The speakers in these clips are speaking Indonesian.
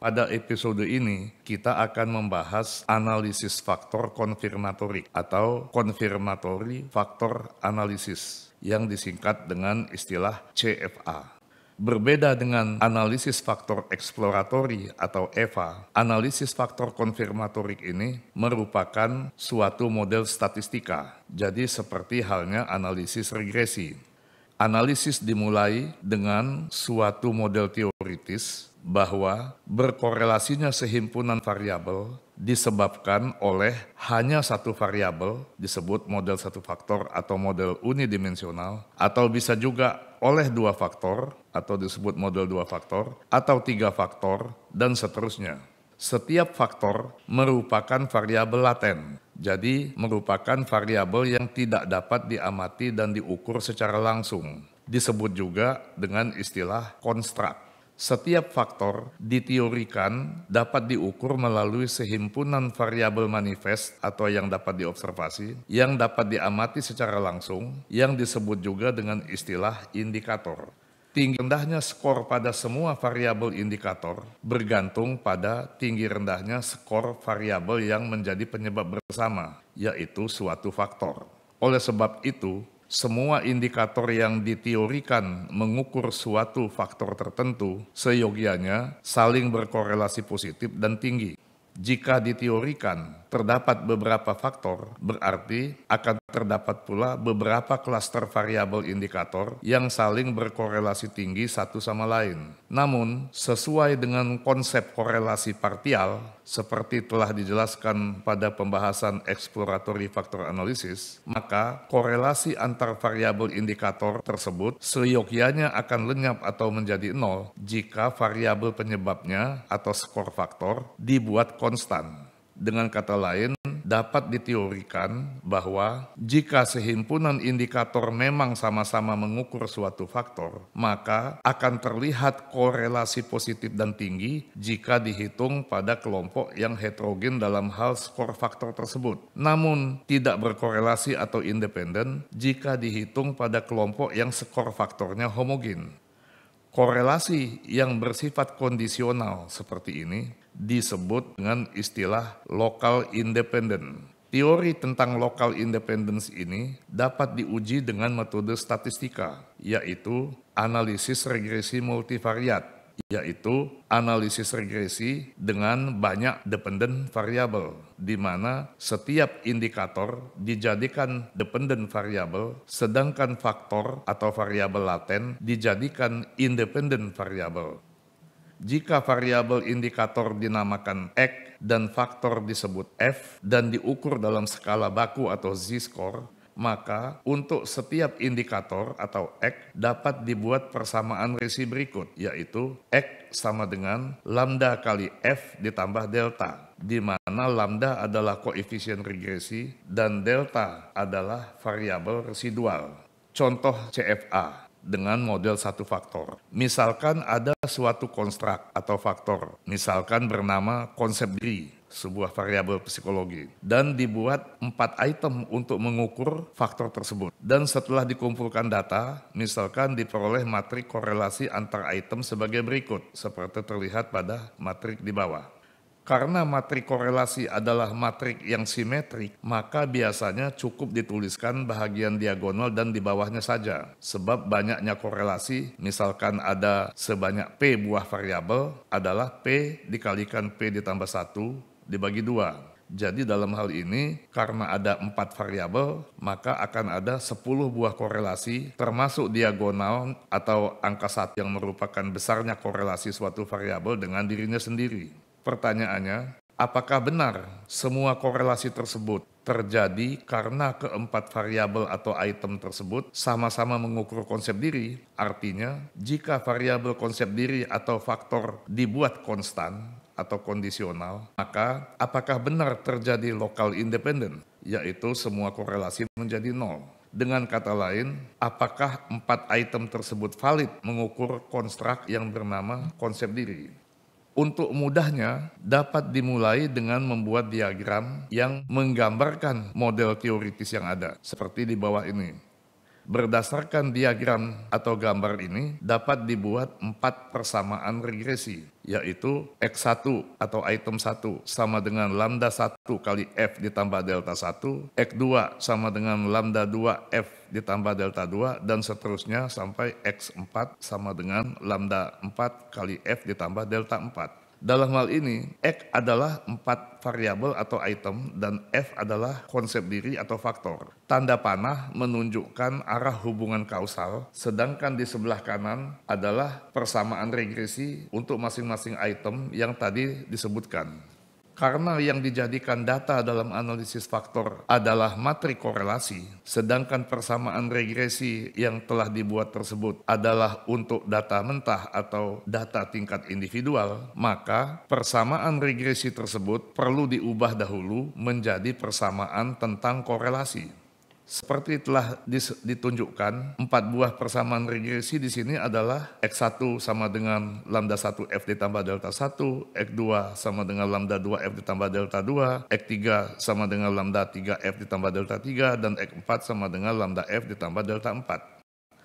Pada episode ini, kita akan membahas analisis faktor konfirmatorik atau konfirmatory faktor analisis yang disingkat dengan istilah CFA. Berbeda dengan analisis faktor eksploratori atau EVA, analisis faktor konfirmatorik ini merupakan suatu model statistika. Jadi seperti halnya analisis regresi. Analisis dimulai dengan suatu model teoritis bahwa berkorelasinya sehimpunan variabel disebabkan oleh hanya satu variabel disebut model satu faktor atau model unidimensional atau bisa juga oleh dua faktor atau disebut model dua faktor atau tiga faktor dan seterusnya. Setiap faktor merupakan variabel laten, jadi merupakan variabel yang tidak dapat diamati dan diukur secara langsung. Disebut juga dengan istilah konstruk. Setiap faktor diteorikan dapat diukur melalui sehimpunan variabel manifest atau yang dapat diobservasi, yang dapat diamati secara langsung, yang disebut juga dengan istilah indikator. Tinggi rendahnya skor pada semua variabel indikator bergantung pada tinggi rendahnya skor variabel yang menjadi penyebab bersama, yaitu suatu faktor. Oleh sebab itu, semua indikator yang diteorikan mengukur suatu faktor tertentu seyogianya saling berkorelasi positif dan tinggi. Jika diteorikan terdapat beberapa faktor, berarti akan terdapat pula beberapa klaster variabel indikator yang saling berkorelasi tinggi satu sama lain. Namun, sesuai dengan konsep korelasi partial, seperti telah dijelaskan pada pembahasan exploratory factor analysis, maka korelasi antar variabel indikator tersebut seyogyanya akan lenyap atau menjadi nol jika variabel penyebabnya atau skor faktor dibuat konstan. Dengan kata lain, dapat diteorikan bahwa jika sehimpunan indikator memang sama-sama mengukur suatu faktor, maka akan terlihat korelasi positif dan tinggi jika dihitung pada kelompok yang heterogen dalam hal skor faktor tersebut. Namun, tidak berkorelasi atau independen jika dihitung pada kelompok yang skor faktornya homogen. Korelasi yang bersifat kondisional seperti ini disebut dengan istilah local independent. Teori tentang local independence ini dapat diuji dengan metode statistika, yaitu analisis regresi multivariat yaitu analisis regresi dengan banyak dependent variable, di mana setiap indikator dijadikan dependent variable, sedangkan faktor atau variabel laten dijadikan independent variable. Jika variabel indikator dinamakan X dan faktor disebut F dan diukur dalam skala baku atau z-score, maka untuk setiap indikator atau X dapat dibuat persamaan resi berikut, yaitu X sama dengan lambda kali F ditambah delta, di mana lambda adalah koefisien regresi dan delta adalah variabel residual. Contoh CFA, dengan model satu faktor. Misalkan ada suatu konstruk atau faktor, misalkan bernama konsep diri, sebuah variabel psikologi, dan dibuat empat item untuk mengukur faktor tersebut. Dan setelah dikumpulkan data, misalkan diperoleh matrik korelasi antar item sebagai berikut, seperti terlihat pada matrik di bawah. Karena matrik korelasi adalah matrik yang simetrik, maka biasanya cukup dituliskan bahagian diagonal dan di bawahnya saja. Sebab banyaknya korelasi, misalkan ada sebanyak P buah variabel, adalah P dikalikan P ditambah 1 dibagi 2. Jadi dalam hal ini, karena ada empat variabel, maka akan ada 10 buah korelasi, termasuk diagonal atau angka satu yang merupakan besarnya korelasi suatu variabel dengan dirinya sendiri. Pertanyaannya, apakah benar semua korelasi tersebut terjadi karena keempat variabel atau item tersebut sama-sama mengukur konsep diri? Artinya, jika variabel konsep diri atau faktor dibuat konstan atau kondisional, maka apakah benar terjadi lokal independen, yaitu semua korelasi menjadi nol? Dengan kata lain, apakah empat item tersebut valid mengukur konstruk yang bernama konsep diri? Untuk mudahnya, dapat dimulai dengan membuat diagram yang menggambarkan model teoritis yang ada, seperti di bawah ini. Berdasarkan diagram atau gambar ini dapat dibuat empat persamaan regresi, yaitu X1 atau item 1 sama dengan lambda 1 kali F ditambah delta 1, X2 sama dengan lambda 2 F ditambah delta 2, dan seterusnya sampai X4 sama dengan lambda 4 kali F ditambah delta 4. Dalam hal ini, X adalah empat variabel atau item dan F adalah konsep diri atau faktor. Tanda panah menunjukkan arah hubungan kausal, sedangkan di sebelah kanan adalah persamaan regresi untuk masing-masing item yang tadi disebutkan. Karena yang dijadikan data dalam analisis faktor adalah matrik korelasi, sedangkan persamaan regresi yang telah dibuat tersebut adalah untuk data mentah atau data tingkat individual, maka persamaan regresi tersebut perlu diubah dahulu menjadi persamaan tentang korelasi. Seperti telah ditunjukkan, empat buah persamaan regresi di sini adalah X1 sama dengan lambda 1 F ditambah delta 1, X2 sama dengan lambda 2 F ditambah delta 2, X3 sama dengan lambda 3 F ditambah delta 3, dan X4 sama dengan lambda F ditambah delta 4.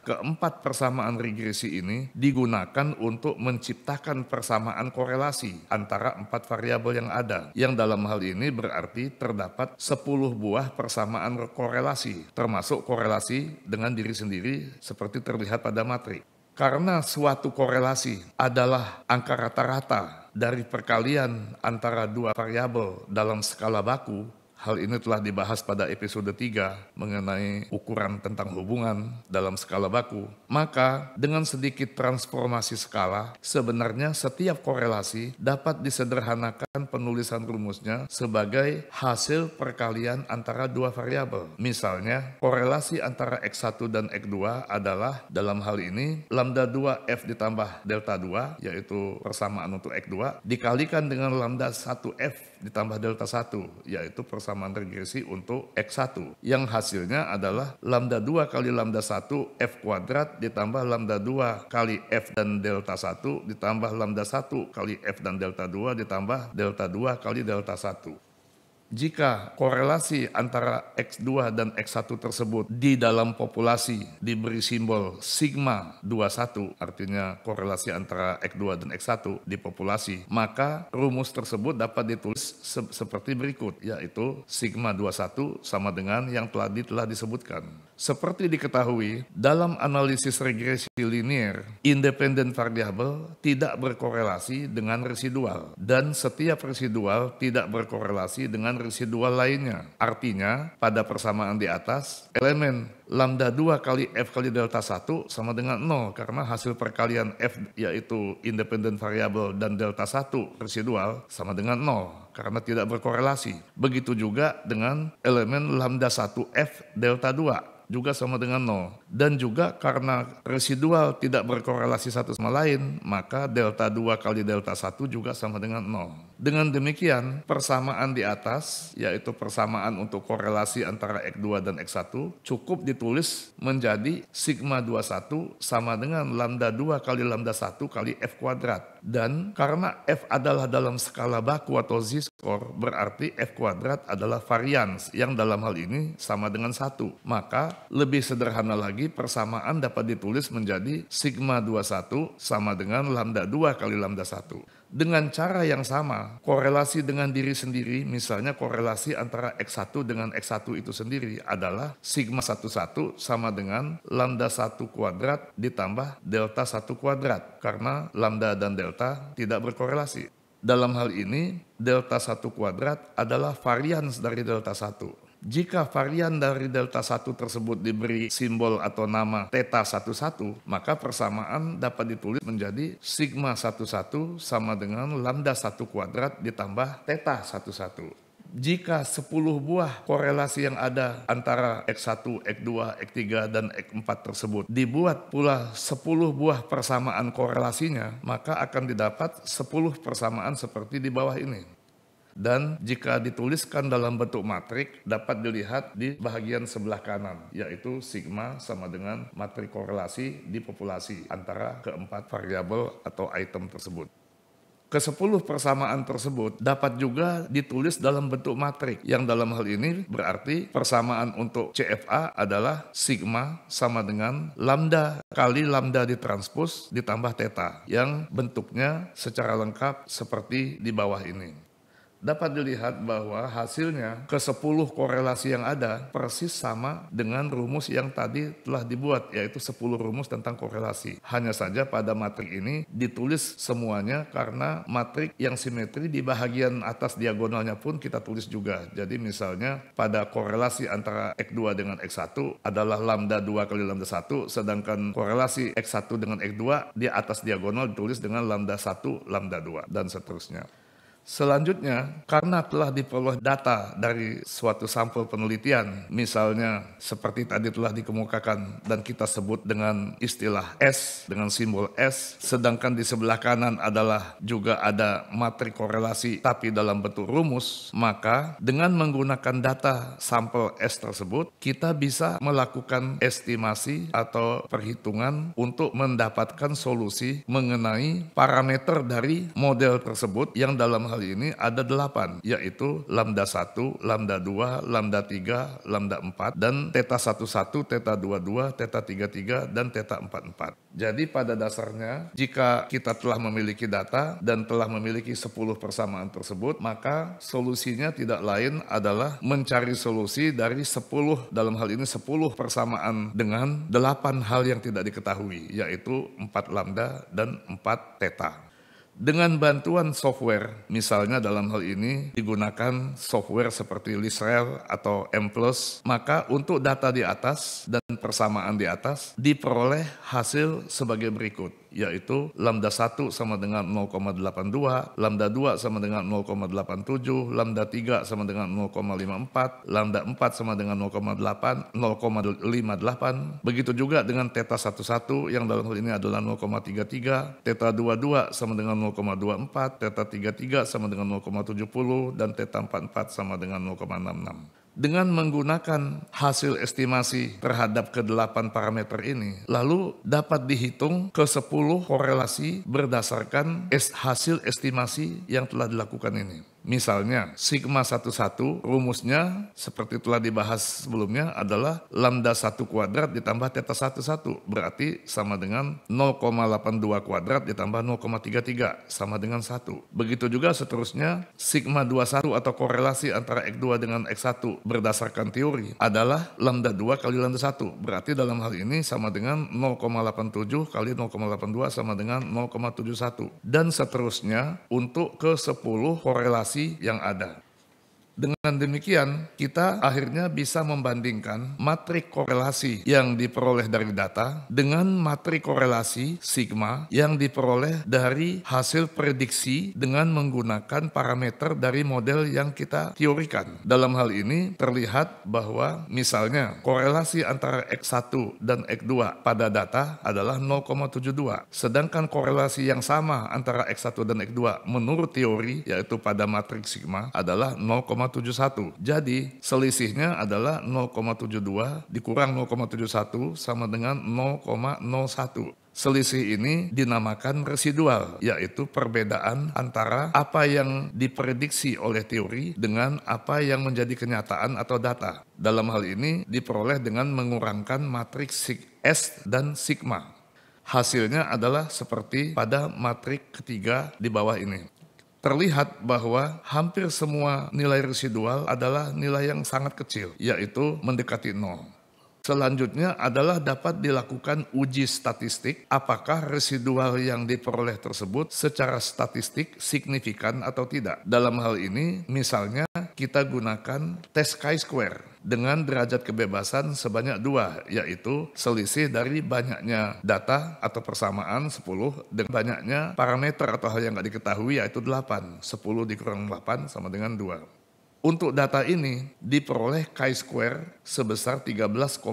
Keempat persamaan regresi ini digunakan untuk menciptakan persamaan korelasi antara empat variabel yang ada. Yang dalam hal ini berarti terdapat 10 buah persamaan korelasi, termasuk korelasi dengan diri sendiri seperti terlihat pada matrik. Karena suatu korelasi adalah angka rata-rata dari perkalian antara dua variabel dalam skala baku, Hal ini telah dibahas pada episode 3 mengenai ukuran tentang hubungan dalam skala baku. Maka dengan sedikit transformasi skala, sebenarnya setiap korelasi dapat disederhanakan penulisan rumusnya sebagai hasil perkalian antara dua variabel. Misalnya, korelasi antara X1 dan X2 adalah dalam hal ini lambda 2F ditambah delta 2, yaitu persamaan untuk X2, dikalikan dengan lambda 1F ditambah delta 1, yaitu persamaan persamaan regresi untuk X1 yang hasilnya adalah lambda 2 kali lambda 1 F kuadrat ditambah lambda 2 kali F dan delta 1 ditambah lambda 1 kali F dan delta 2 ditambah delta 2 kali delta 1. Jika korelasi antara X2 dan X1 tersebut di dalam populasi diberi simbol sigma 21, artinya korelasi antara X2 dan X1 di populasi, maka rumus tersebut dapat ditulis se seperti berikut, yaitu sigma 21 sama dengan yang telah, telah disebutkan. Seperti diketahui, dalam analisis regresi linier, independen variabel tidak berkorelasi dengan residual, dan setiap residual tidak berkorelasi dengan residual lainnya. Artinya, pada persamaan di atas, elemen lambda 2 kali F kali delta 1 sama dengan 0, karena hasil perkalian F yaitu independen variabel dan delta 1 residual sama dengan 0 karena tidak berkorelasi. Begitu juga dengan elemen lambda 1 F delta 2 juga sama dengan nol. Dan juga karena residual tidak berkorelasi satu sama lain, maka delta 2 kali delta 1 juga sama dengan nol. Dengan demikian, persamaan di atas, yaitu persamaan untuk korelasi antara X2 dan X1, cukup ditulis menjadi sigma 21 sama dengan lambda 2 kali lambda 1 kali F kuadrat. Dan karena F adalah dalam skala baku atau z-score, berarti F kuadrat adalah varians yang dalam hal ini sama dengan satu. Maka lebih sederhana lagi persamaan dapat ditulis menjadi sigma 21 sama dengan lambda 2 kali lambda 1. Dengan cara yang sama, korelasi dengan diri sendiri, misalnya korelasi antara X1 dengan X1 itu sendiri adalah sigma 11 sama dengan lambda 1 kuadrat ditambah delta 1 kuadrat, karena lambda dan delta tidak berkorelasi. Dalam hal ini, delta 1 kuadrat adalah varians dari delta 1. Jika varian dari delta 1 tersebut diberi simbol atau nama theta 11, maka persamaan dapat ditulis menjadi sigma 11 sama dengan lambda 1 kuadrat ditambah theta 11 jika 10 buah korelasi yang ada antara X1, X2, X3, dan X4 tersebut dibuat pula 10 buah persamaan korelasinya, maka akan didapat 10 persamaan seperti di bawah ini dan jika dituliskan dalam bentuk matrik dapat dilihat di bagian sebelah kanan yaitu sigma sama dengan matrik korelasi di populasi antara keempat variabel atau item tersebut. Kesepuluh persamaan tersebut dapat juga ditulis dalam bentuk matrik yang dalam hal ini berarti persamaan untuk CFA adalah sigma sama dengan lambda kali lambda ditranspos ditambah theta yang bentuknya secara lengkap seperti di bawah ini dapat dilihat bahwa hasilnya ke 10 korelasi yang ada persis sama dengan rumus yang tadi telah dibuat yaitu 10 rumus tentang korelasi. Hanya saja pada matrik ini ditulis semuanya karena matrik yang simetri di bagian atas diagonalnya pun kita tulis juga. Jadi misalnya pada korelasi antara X2 dengan X1 adalah lambda 2 kali lambda 1 sedangkan korelasi X1 dengan X2 di atas diagonal ditulis dengan lambda 1 lambda 2 dan seterusnya. Selanjutnya, karena telah diperoleh data dari suatu sampel penelitian, misalnya seperti tadi telah dikemukakan dan kita sebut dengan istilah S dengan simbol S, sedangkan di sebelah kanan adalah juga ada matrik korelasi tapi dalam bentuk rumus, maka dengan menggunakan data sampel S tersebut, kita bisa melakukan estimasi atau perhitungan untuk mendapatkan solusi mengenai parameter dari model tersebut yang dalam hal ini ada delapan, yaitu lambda 1, lambda 2, lambda 3, lambda 4, dan theta 11, theta 22, theta 33, dan theta 44. Jadi pada dasarnya, jika kita telah memiliki data dan telah memiliki 10 persamaan tersebut, maka solusinya tidak lain adalah mencari solusi dari 10, dalam hal ini 10 persamaan dengan 8 hal yang tidak diketahui, yaitu 4 lambda dan 4 theta. Dengan bantuan software, misalnya dalam hal ini digunakan software seperti Lisrel atau M+, maka untuk data di atas dan persamaan di atas diperoleh hasil sebagai berikut yaitu lambda 1 sama dengan 0,82, lambda 2 sama dengan 0,87, lambda 3 sama dengan 0,54, lambda 4 sama dengan 0,8, 0,58. Begitu juga dengan theta 11 yang dalam hal ini adalah 0,33, theta 22 sama dengan 0,24, theta 33 sama dengan 0,70 dan theta 44 sama dengan 0,66 dengan menggunakan hasil estimasi terhadap kedelapan parameter ini, lalu dapat dihitung ke 10 korelasi berdasarkan hasil estimasi yang telah dilakukan ini. Misalnya, sigma 11 rumusnya seperti telah dibahas sebelumnya adalah lambda 1 kuadrat ditambah theta 11 berarti sama dengan 0,82 kuadrat ditambah 0,33 sama dengan 1. Begitu juga seterusnya sigma 21 atau korelasi antara X2 dengan X1 berdasarkan teori adalah lambda 2 kali lambda 1 berarti dalam hal ini sama dengan 0,87 kali 0,82 sama dengan 0,71 dan seterusnya untuk ke 10 korelasi yang ada. Dengan demikian, kita akhirnya bisa membandingkan matrik korelasi yang diperoleh dari data dengan matrik korelasi sigma yang diperoleh dari hasil prediksi dengan menggunakan parameter dari model yang kita teorikan. Dalam hal ini terlihat bahwa misalnya korelasi antara X1 dan X2 pada data adalah 0,72, sedangkan korelasi yang sama antara X1 dan X2 menurut teori yaitu pada matrik sigma adalah 0, 0,71. Jadi selisihnya adalah 0,72 dikurang 0,71 sama dengan 0,01. Selisih ini dinamakan residual, yaitu perbedaan antara apa yang diprediksi oleh teori dengan apa yang menjadi kenyataan atau data. Dalam hal ini diperoleh dengan mengurangkan matriks S dan sigma. Hasilnya adalah seperti pada matrik ketiga di bawah ini terlihat bahwa hampir semua nilai residual adalah nilai yang sangat kecil, yaitu mendekati nol. Selanjutnya adalah dapat dilakukan uji statistik apakah residual yang diperoleh tersebut secara statistik signifikan atau tidak. Dalam hal ini misalnya kita gunakan tes chi-square dengan derajat kebebasan sebanyak dua, yaitu selisih dari banyaknya data atau persamaan 10 dengan banyaknya parameter atau hal yang nggak diketahui yaitu 8. 10 dikurang 8 sama dengan 2. Untuk data ini diperoleh chi-square sebesar 13,85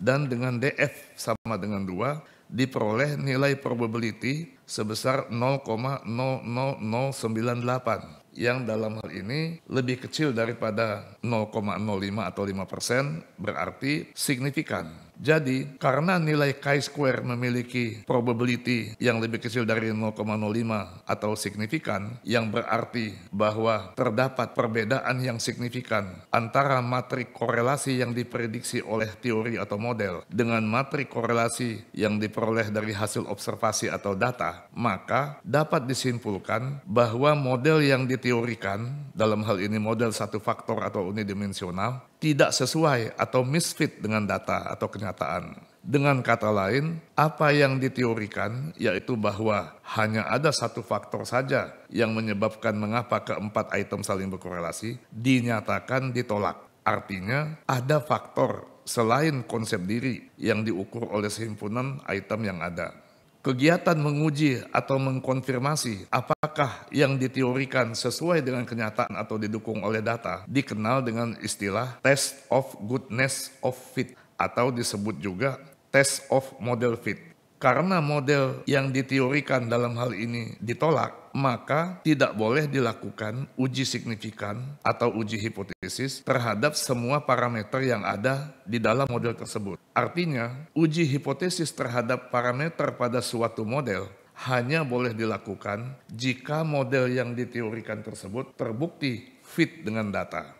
dan dengan DF sama dengan 2 diperoleh nilai probability sebesar 0,00098 yang dalam hal ini lebih kecil daripada 0,05 atau 5 persen berarti signifikan. Jadi, karena nilai chi-square memiliki probability yang lebih kecil dari 0,05 atau signifikan, yang berarti bahwa terdapat perbedaan yang signifikan antara matrik korelasi yang diprediksi oleh teori atau model dengan matrik korelasi yang diperoleh dari hasil observasi atau data, maka dapat disimpulkan bahwa model yang diteorikan, dalam hal ini model satu faktor atau unidimensional, tidak sesuai atau misfit dengan data atau kenyataan. Dengan kata lain, apa yang diteorikan yaitu bahwa hanya ada satu faktor saja yang menyebabkan mengapa keempat item saling berkorelasi, dinyatakan ditolak. Artinya, ada faktor selain konsep diri yang diukur oleh sehimpunan item yang ada. Kegiatan menguji atau mengkonfirmasi apakah yang diteorikan sesuai dengan kenyataan atau didukung oleh data dikenal dengan istilah test of goodness of fit atau disebut juga test of model fit. Karena model yang diteorikan dalam hal ini ditolak, maka tidak boleh dilakukan uji signifikan atau uji hipotesis terhadap semua parameter yang ada di dalam model tersebut. Artinya, uji hipotesis terhadap parameter pada suatu model hanya boleh dilakukan jika model yang diteorikan tersebut terbukti fit dengan data.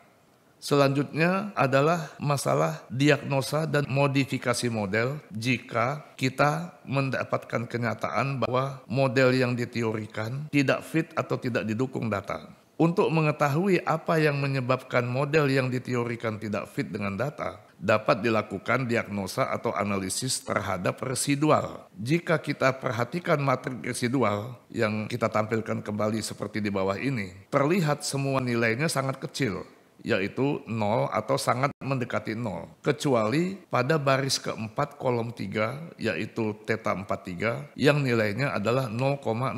Selanjutnya adalah masalah diagnosa dan modifikasi model jika kita mendapatkan kenyataan bahwa model yang diteorikan tidak fit atau tidak didukung data. Untuk mengetahui apa yang menyebabkan model yang diteorikan tidak fit dengan data, dapat dilakukan diagnosa atau analisis terhadap residual. Jika kita perhatikan matrik residual yang kita tampilkan kembali seperti di bawah ini, terlihat semua nilainya sangat kecil yaitu 0 atau sangat mendekati 0. Kecuali pada baris keempat kolom 3 yaitu theta 43 yang nilainya adalah 0,05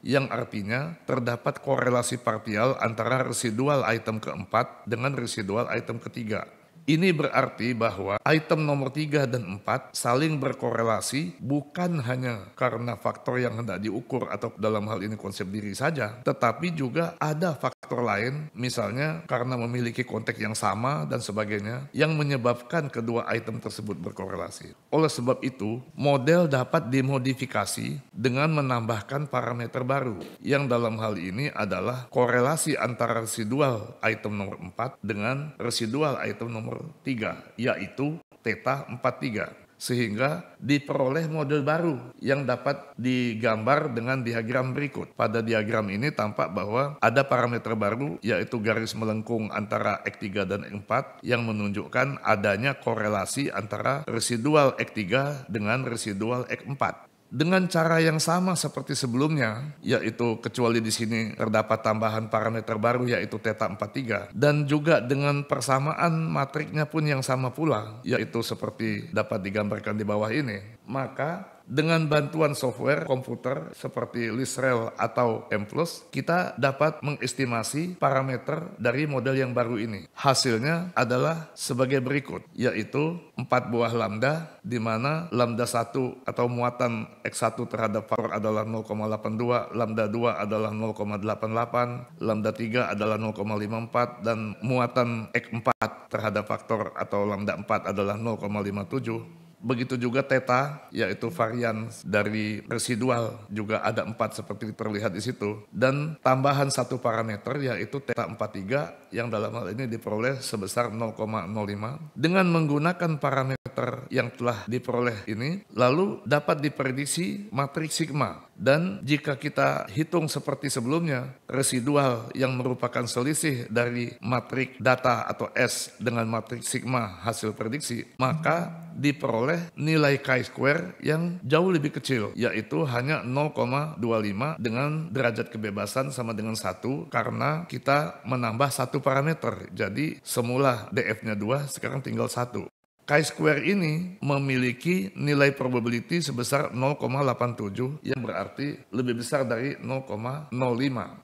yang artinya terdapat korelasi parsial antara residual item keempat dengan residual item ketiga. Ini berarti bahwa item nomor 3 dan 4 saling berkorelasi bukan hanya karena faktor yang hendak diukur atau dalam hal ini konsep diri saja, tetapi juga ada faktor lain, misalnya karena memiliki konteks yang sama dan sebagainya, yang menyebabkan kedua item tersebut berkorelasi. Oleh sebab itu, model dapat dimodifikasi dengan menambahkan parameter baru, yang dalam hal ini adalah korelasi antara residual item nomor 4 dengan residual item nomor 3, yaitu theta 43 sehingga diperoleh model baru yang dapat digambar dengan diagram berikut. Pada diagram ini tampak bahwa ada parameter baru yaitu garis melengkung antara X3 dan X4 yang menunjukkan adanya korelasi antara residual X3 dengan residual X4 dengan cara yang sama seperti sebelumnya, yaitu kecuali di sini terdapat tambahan parameter baru yaitu theta 43 dan juga dengan persamaan matriknya pun yang sama pula, yaitu seperti dapat digambarkan di bawah ini. Maka dengan bantuan software komputer seperti Lisrel atau M+, kita dapat mengestimasi parameter dari model yang baru ini. Hasilnya adalah sebagai berikut, yaitu 4 buah lambda, di mana lambda 1 atau muatan X1 terhadap faktor adalah 0,82, lambda 2 adalah 0,88, lambda 3 adalah 0,54, dan muatan X4 terhadap faktor atau lambda 4 adalah 0,57 Begitu juga theta, yaitu varian dari residual juga ada empat seperti terlihat di situ. Dan tambahan satu parameter yaitu theta 43 yang dalam hal ini diperoleh sebesar 0,05. Dengan menggunakan parameter yang telah diperoleh ini, lalu dapat diprediksi matriks sigma. Dan jika kita hitung seperti sebelumnya, residual yang merupakan selisih dari matrik data atau S dengan matrik sigma hasil prediksi, maka diperoleh nilai chi-square yang jauh lebih kecil, yaitu hanya 0,25 dengan derajat kebebasan sama dengan satu karena kita menambah satu parameter. Jadi semula df-nya dua, sekarang tinggal satu chi-square ini memiliki nilai probability sebesar 0,87 yang berarti lebih besar dari 0,05.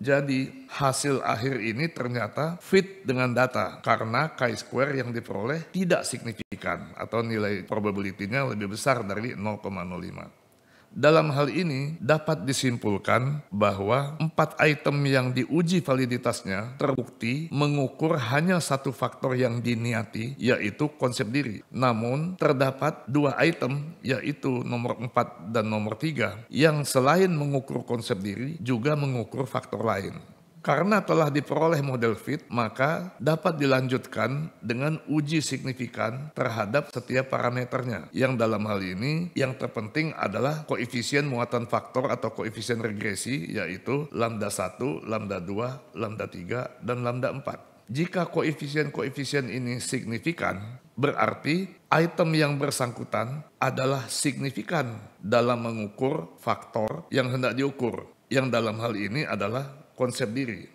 Jadi hasil akhir ini ternyata fit dengan data karena chi-square yang diperoleh tidak signifikan atau nilai probability-nya lebih besar dari 0,05. Dalam hal ini dapat disimpulkan bahwa empat item yang diuji validitasnya terbukti mengukur hanya satu faktor yang diniati yaitu konsep diri. Namun terdapat dua item yaitu nomor 4 dan nomor 3 yang selain mengukur konsep diri juga mengukur faktor lain. Karena telah diperoleh model fit, maka dapat dilanjutkan dengan uji signifikan terhadap setiap parameternya. Yang dalam hal ini, yang terpenting adalah koefisien muatan faktor atau koefisien regresi, yaitu lambda 1, lambda 2, lambda 3, dan lambda 4. Jika koefisien-koefisien ini signifikan, berarti item yang bersangkutan adalah signifikan dalam mengukur faktor yang hendak diukur. Yang dalam hal ini adalah konsep diri.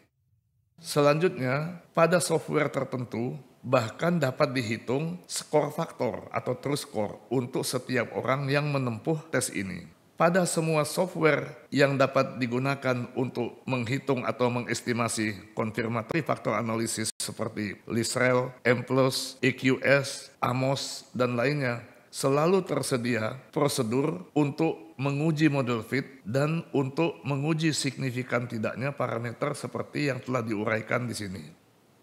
Selanjutnya, pada software tertentu bahkan dapat dihitung skor faktor atau true score untuk setiap orang yang menempuh tes ini. Pada semua software yang dapat digunakan untuk menghitung atau mengestimasi konfirmasi faktor analisis seperti Lisrel, M+, EQS, AMOS, dan lainnya, selalu tersedia prosedur untuk menguji model fit dan untuk menguji signifikan tidaknya parameter seperti yang telah diuraikan di sini.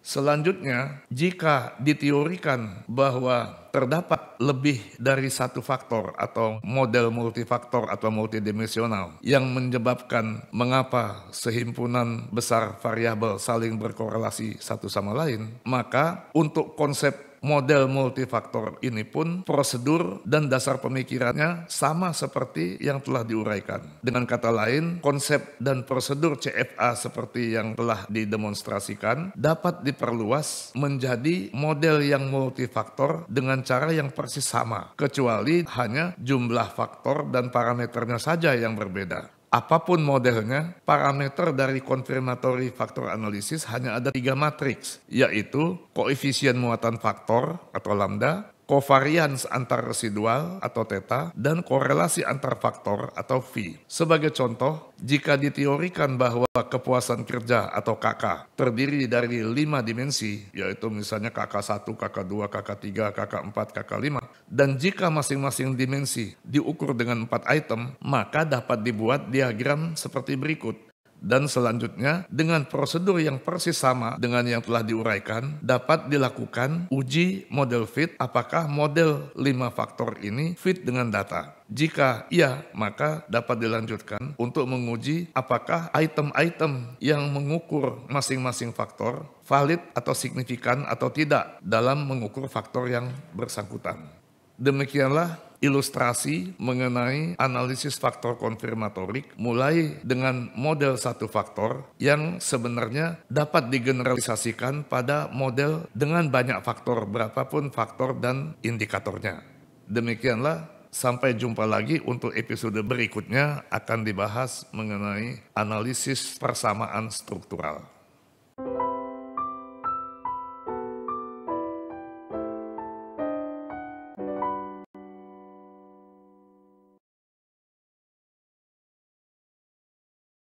Selanjutnya, jika diteorikan bahwa terdapat lebih dari satu faktor atau model multifaktor atau multidimensional yang menyebabkan mengapa sehimpunan besar variabel saling berkorelasi satu sama lain, maka untuk konsep model multifaktor ini pun prosedur dan dasar pemikirannya sama seperti yang telah diuraikan. Dengan kata lain, konsep dan prosedur CFA seperti yang telah didemonstrasikan dapat diperluas menjadi model yang multifaktor dengan cara yang persis sama, kecuali hanya jumlah faktor dan parameternya saja yang berbeda. Apa pun modelnya, parameter dari konfirmatory faktor analisis hanya ada tiga matriks, yaitu koefisien muatan faktor atau lambda, kovarians antar residual atau theta, dan korelasi antar faktor atau V. Sebagai contoh, jika diteorikan bahwa kepuasan kerja atau KK terdiri dari lima dimensi, yaitu misalnya KK1, KK2, KK3, KK4, KK5, dan jika masing-masing dimensi diukur dengan empat item, maka dapat dibuat diagram seperti berikut. Dan selanjutnya dengan prosedur yang persis sama dengan yang telah diuraikan dapat dilakukan uji model fit apakah model 5 faktor ini fit dengan data. Jika iya, maka dapat dilanjutkan untuk menguji apakah item-item yang mengukur masing-masing faktor valid atau signifikan atau tidak dalam mengukur faktor yang bersangkutan. Demikianlah ilustrasi mengenai analisis faktor konfirmatorik mulai dengan model satu faktor yang sebenarnya dapat digeneralisasikan pada model dengan banyak faktor berapapun faktor dan indikatornya. Demikianlah sampai jumpa lagi untuk episode berikutnya akan dibahas mengenai analisis persamaan struktural.